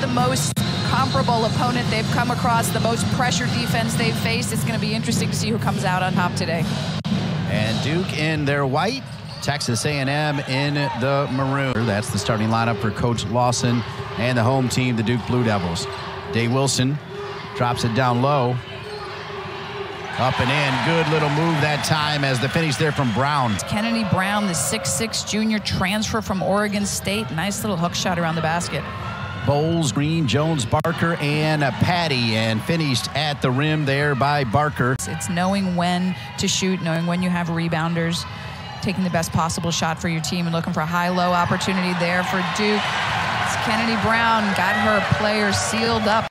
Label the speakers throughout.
Speaker 1: the most comparable opponent they've come across, the most pressure defense they've faced. It's going to be interesting to see who comes out on top today.
Speaker 2: And Duke in their white, Texas A&M in the maroon. That's the starting lineup for Coach Lawson and the home team, the Duke Blue Devils. Day Wilson drops it down low. Up and in. Good little move that time as the finish there from Brown.
Speaker 1: Kennedy Brown, the 6'6 junior transfer from Oregon State. Nice little hook shot around the basket.
Speaker 2: Bowles, Green, Jones, Barker, and Patty, and finished at the rim there by Barker.
Speaker 1: It's knowing when to shoot, knowing when you have rebounders, taking the best possible shot for your team, and looking for a high-low opportunity there for Duke. It's Kennedy Brown got her player sealed up.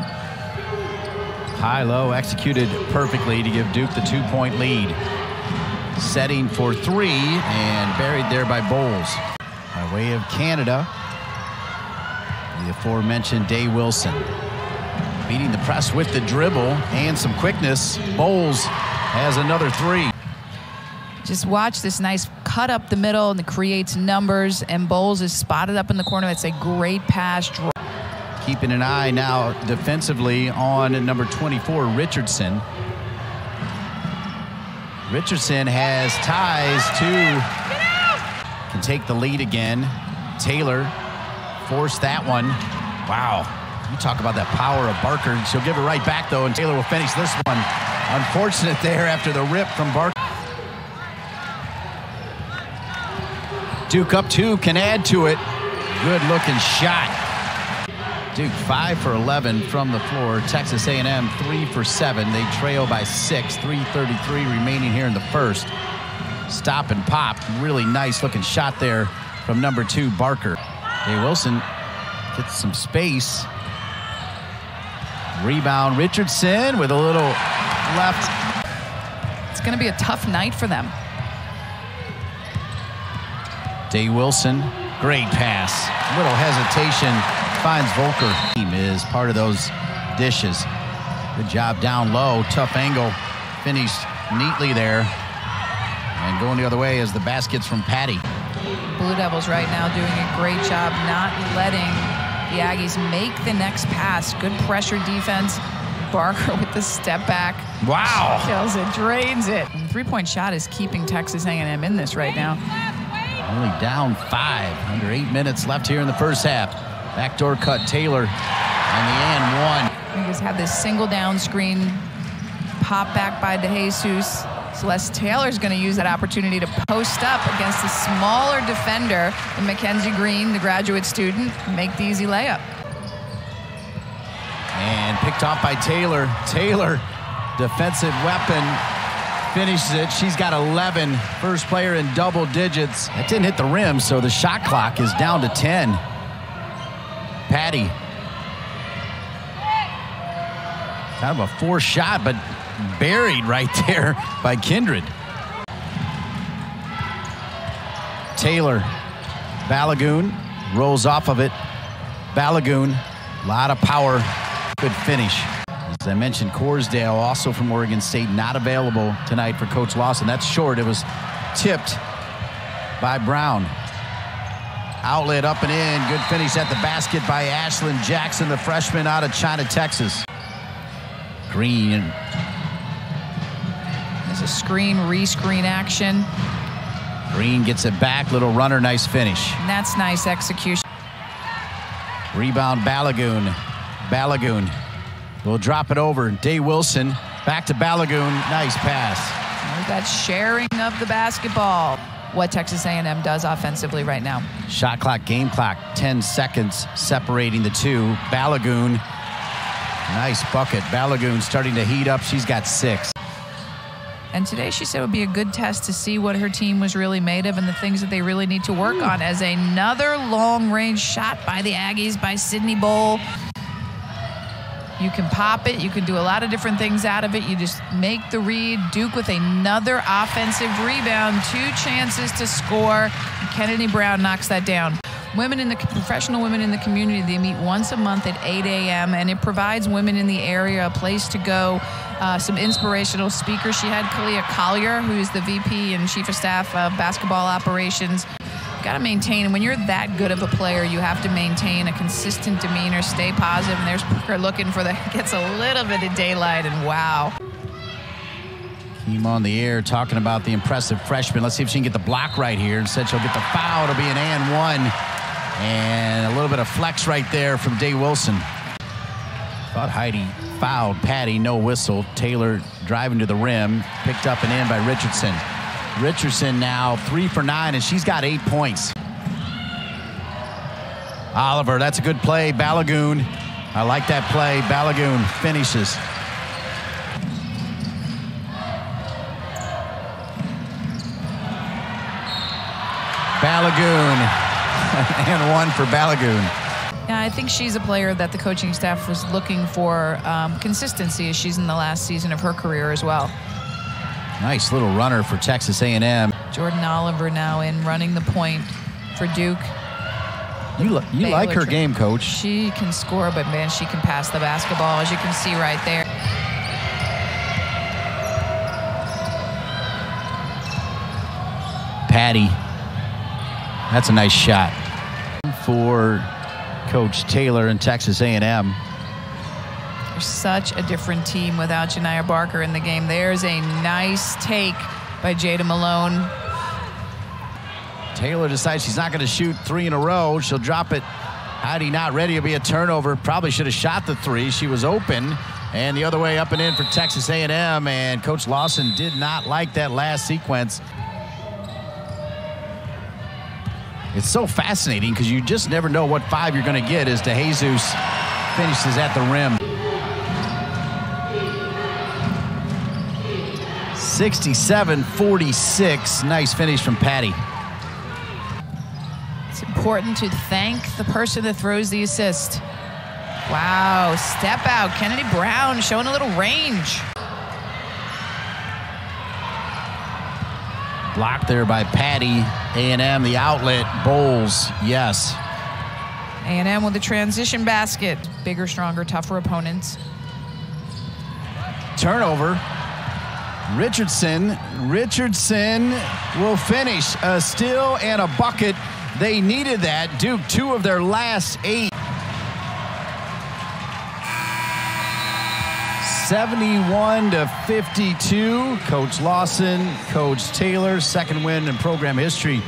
Speaker 2: High low executed perfectly to give Duke the two point lead. Setting for three and buried there by Bowles. By way of Canada, the aforementioned Day Wilson. Beating the press with the dribble and some quickness. Bowles has another three.
Speaker 1: Just watch this nice cut up the middle and it creates numbers. And Bowles is spotted up in the corner. That's a great pass.
Speaker 2: Keeping an eye now defensively on number 24, Richardson. Richardson has ties to can take the lead again. Taylor forced that one. Wow. You talk about that power of Barker. She'll give it right back, though, and Taylor will finish this one. Unfortunate there after the rip from Barker. Duke up two, can add to it. Good looking shot. Duke five for 11 from the floor. Texas A&M three for seven. They trail by six. 3:33 remaining here in the first. Stop and pop. Really nice looking shot there from number two Barker. Day Wilson gets some space. Rebound Richardson with a little left.
Speaker 1: It's going to be a tough night for them.
Speaker 2: Day Wilson, great pass. Little hesitation finds Volker. Team is part of those dishes. Good job down low, tough angle, finished neatly there. And going the other way is the baskets from Patty.
Speaker 1: Blue Devils right now doing a great job not letting the Aggies make the next pass. Good pressure defense. Barker with the step back.
Speaker 2: Wow.
Speaker 1: Kills it, drains it. Three-point shot is keeping Texas A&M in this right now.
Speaker 2: Only down five. Under eight minutes left here in the first half. Backdoor cut Taylor. And the and one.
Speaker 1: We just have this single down screen. Pop back by DeJesus. Celeste Taylor's going to use that opportunity to post up against a smaller defender than Mackenzie Green, the graduate student, make the easy layup.
Speaker 2: And picked off by Taylor. Taylor, defensive weapon, finishes it. She's got 11. First player in double digits. That didn't hit the rim, so the shot clock is down to 10. Patty. Kind of a four shot, but buried right there by Kindred. Taylor. Balogun rolls off of it. Balogun, a lot of power. Good finish. As I mentioned, Corosdale, also from Oregon State, not available tonight for Coach Lawson. That's short. It was tipped by Brown. Outlet up and in. Good finish at the basket by Ashlon Jackson, the freshman out of China, Texas. Green.
Speaker 1: There's a screen, rescreen action.
Speaker 2: Green gets it back. Little runner, nice finish.
Speaker 1: And that's nice execution.
Speaker 2: Rebound, Balogun. Balogun will drop it over. Day Wilson back to Balogun. Nice pass.
Speaker 1: That sharing of the basketball. What Texas A&M does offensively right now.
Speaker 2: Shot clock, game clock, 10 seconds separating the two. Balogun, nice bucket. Balogun starting to heat up. She's got six.
Speaker 1: And today she said it would be a good test to see what her team was really made of and the things that they really need to work on as another long range shot by the Aggies by Sydney Bowles. You can pop it. You can do a lot of different things out of it. You just make the read. Duke with another offensive rebound. Two chances to score. Kennedy Brown knocks that down. Women in the professional women in the community, they meet once a month at 8 a.m. and it provides women in the area a place to go. Uh, some inspirational speakers. She had Kalia Collier, who's the VP and Chief of Staff of Basketball Operations got to maintain. And when you're that good of a player, you have to maintain a consistent demeanor, stay positive. And there's Booker looking for the gets a little bit of daylight, and wow.
Speaker 2: Team on the air talking about the impressive freshman. Let's see if she can get the block right here. Instead, she'll get the foul. It'll be an and one. And a little bit of flex right there from Day Wilson. Thought Heidi fouled Patty, no whistle. Taylor driving to the rim, picked up and in by Richardson. Richardson now three for nine, and she's got eight points. Oliver, that's a good play. Balogun, I like that play. Balogun finishes. Balogun, and one for Balogun.
Speaker 1: Yeah, I think she's a player that the coaching staff was looking for um, consistency as she's in the last season of her career as well.
Speaker 2: Nice little runner for Texas A&M.
Speaker 1: Jordan Oliver now in running the point for Duke.
Speaker 2: You, li- you
Speaker 1: Baylor
Speaker 2: like her game, coach.
Speaker 1: She can score, but man, she can pass the basketball, as you can see right there.
Speaker 2: Patty. That's a nice shot for Coach Taylor and Texas A&M.
Speaker 1: They're such a different team without Janiyah Barker in the game. There's a nice take by Jada Malone.
Speaker 2: Taylor decides she's not going to shoot three in a row. She'll drop it. Heidi not ready. It'll be a turnover. Probably should have shot the three. She was open. And the other way up and in for Texas A&M. And Coach Lawson did not like that last sequence. It's so fascinating because you just never know what five you're going to get as DeJesus finishes at the rim. 67-46. Nice finish from Patty.
Speaker 1: It's important to thank the person that throws the assist. Wow, step out. Kennedy Brown showing a little range.
Speaker 2: Blocked there by Patty. A&M, the outlet. Bowles, yes.
Speaker 1: A&M with the transition basket. Bigger, stronger, tougher opponents.
Speaker 2: Turnover. Richardson. Richardson will finish a steal and a bucket. They needed that. Duke, two of their last eight. 71 to 52. Coach Lawson, Coach Taylor, second win in program history.